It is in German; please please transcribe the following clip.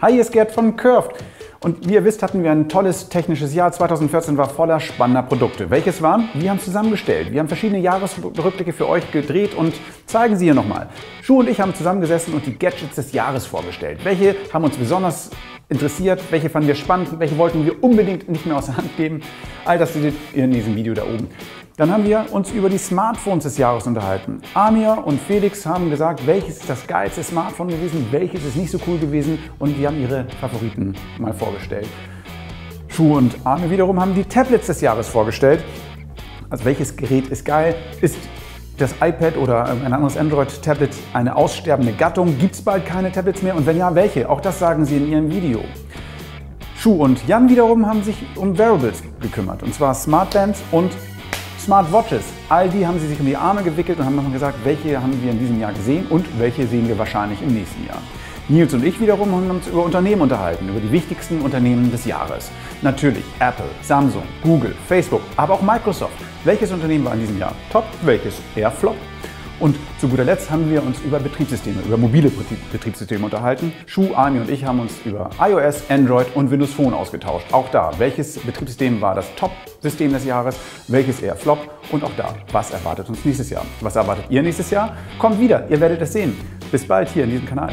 Hi, hier ist Gerd von Curved. Und wie ihr wisst, hatten wir ein tolles technisches Jahr. 2014 war voller spannender Produkte. Welches waren? Wir haben zusammengestellt. Wir haben verschiedene Jahresrückblicke für euch gedreht und zeigen sie hier nochmal. Schuh und ich haben zusammengesessen und die Gadgets des Jahres vorgestellt. Welche haben uns besonders interessiert, welche fanden wir spannend, welche wollten wir unbedingt nicht mehr aus der Hand geben. All das seht ihr in diesem Video da oben. Dann haben wir uns über die Smartphones des Jahres unterhalten. Amir und Felix haben gesagt, welches ist das geilste Smartphone gewesen, welches ist nicht so cool gewesen und die haben ihre Favoriten mal vorgestellt. Schuh und Amir wiederum haben die Tablets des Jahres vorgestellt. Also welches Gerät ist geil? Ist das iPad oder ein anderes Android-Tablet eine aussterbende Gattung? Gibt es bald keine Tablets mehr? Und wenn ja, welche? Auch das sagen sie in ihrem Video. Schuh und Jan wiederum haben sich um Wearables gekümmert, und zwar Smartbands und Smartwatches. All die haben sie sich um die Arme gewickelt und haben nochmal gesagt, welche haben wir in diesem Jahr gesehen und welche sehen wir wahrscheinlich im nächsten Jahr. Nils und ich wiederum haben uns über Unternehmen unterhalten, über die wichtigsten Unternehmen des Jahres. Natürlich Apple, Samsung, Google, Facebook, aber auch Microsoft. Welches Unternehmen war in diesem Jahr top, welches eher flop? Und zu guter Letzt haben wir uns über Betriebssysteme, über mobile Betriebssysteme unterhalten. Schuh, Armi und ich haben uns über iOS, Android und Windows Phone ausgetauscht. Auch da, welches Betriebssystem war das Top-System des Jahres, welches eher Flop und auch da, was erwartet uns nächstes Jahr? Was erwartet ihr nächstes Jahr? Kommt wieder, ihr werdet es sehen. Bis bald hier in diesem Kanal.